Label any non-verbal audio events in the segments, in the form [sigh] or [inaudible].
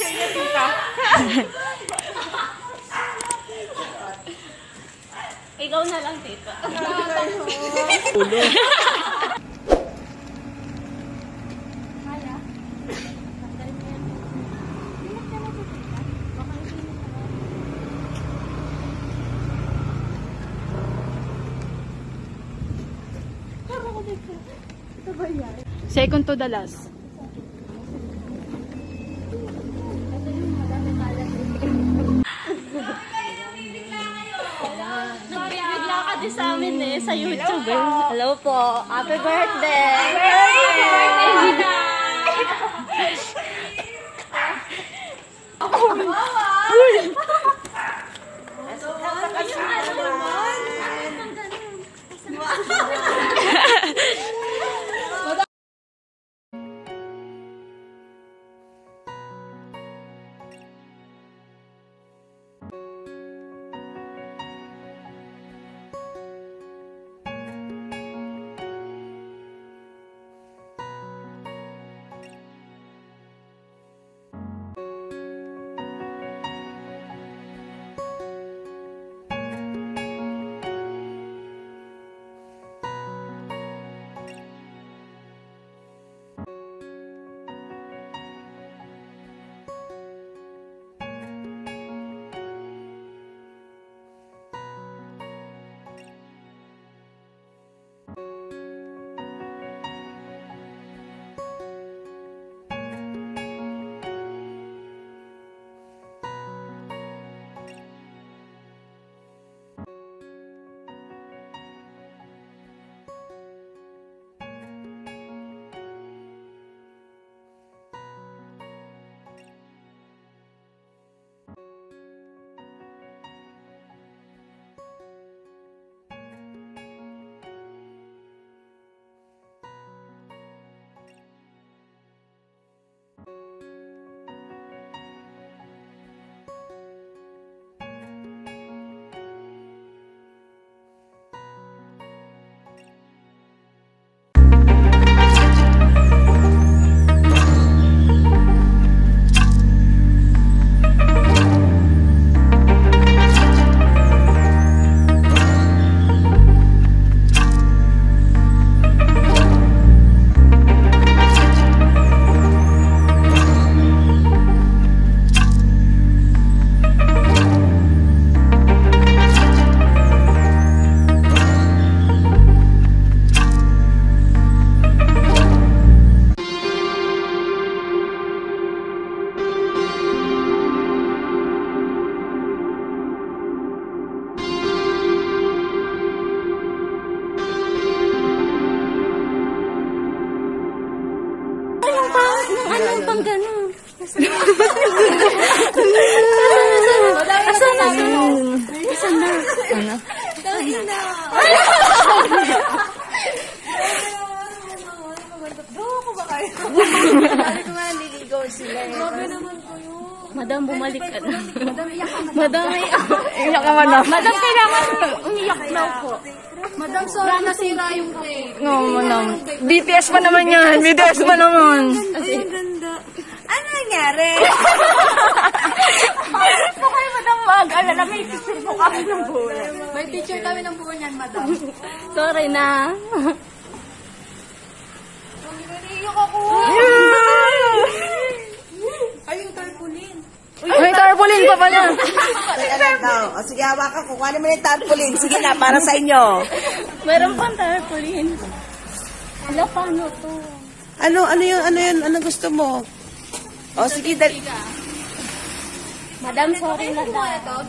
picture niya, tita. [laughs] Ikaw na lang, tita. Second to the last. Ka din sa amin eh, sa YouTube eh. Hello po. Happy birthday! Ano bang ganun? Asan na? Asan na? Ano? Sabi ko nga, nililigaw sila. Grabe naman po yun. Madam, bumalik ka na. Madam. Iyak ka madam. Madam, kailangan umiyak daw po. Madam, sorry nasira yung. No, madam. BTS pa naman yan. BTS pa naman. Ang ganda. Ano nangyari? Bakit po kayo, madam, mag-alala? May picture po kami ng buhay. May picture kami ng buwan yan, madam. Sorry na. Naiiyak ako. Ay, yung tarpaulin. May tarpaulin pa pala. O sige, hawakan ko. Kuhanin mo na yung tarpaulin. Sige na, para sa inyo. Meron pang tarpaulin. Ala, paano to? Ano, ano yun, ano yun, ano gusto mo? O sige, dali. Madam, sorry na daw.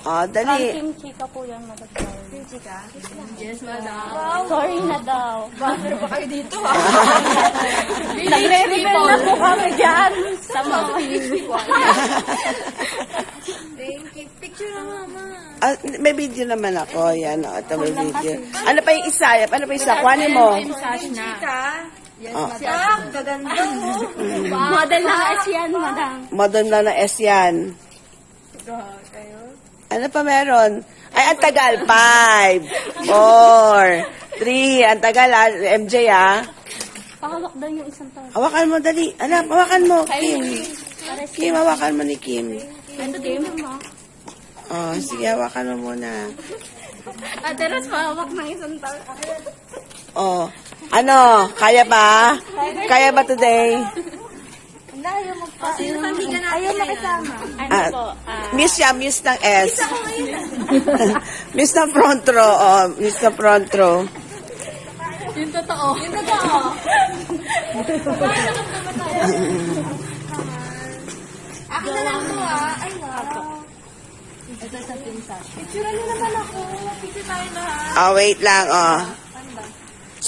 O, Ang dali. team chika po yan, madam. Team chika? Yes, madam. Sorry na daw. Buffer pa kayo dito, [laughs] ha? Nagre-rebel na po kami dyan. Sa mga [laughs] Thank you. Picture na, mama. Ah, may video naman ako. Yan, o, ito may video. Ano pa yung isa? Ano pa yung isa? Kuhanin mo. Chika. Yes, Oh. madam. Gaganda, oh. Model ng S yan, madam. Modern na na S yan. Ano pa meron? Ay, ang tagal. Five, four, three. Ang tagal, ah. MJ, ah. Pahawak daw yung isang tao. Hawakan mo, dali. Anak, hawakan mo, Kim. Kim, hawakan mo ni Kim. Ito game mo. Oh, sige, hawakan mo muna. Ate Ros, pahawak ng isang tao. Oh, ano, kaya ba? Kaya ba today? Ayaw makisama. Ano Ah, po? Ah, Miss siya, miss ng S. [laughs] miss ng front row. Oh, miss ng front row. yung totoo. Yung totoo. Akin na lang to ah. Ay, wow. Picturean niyo naman ako. Picture tayo lahat. Oh, wait lang, oh.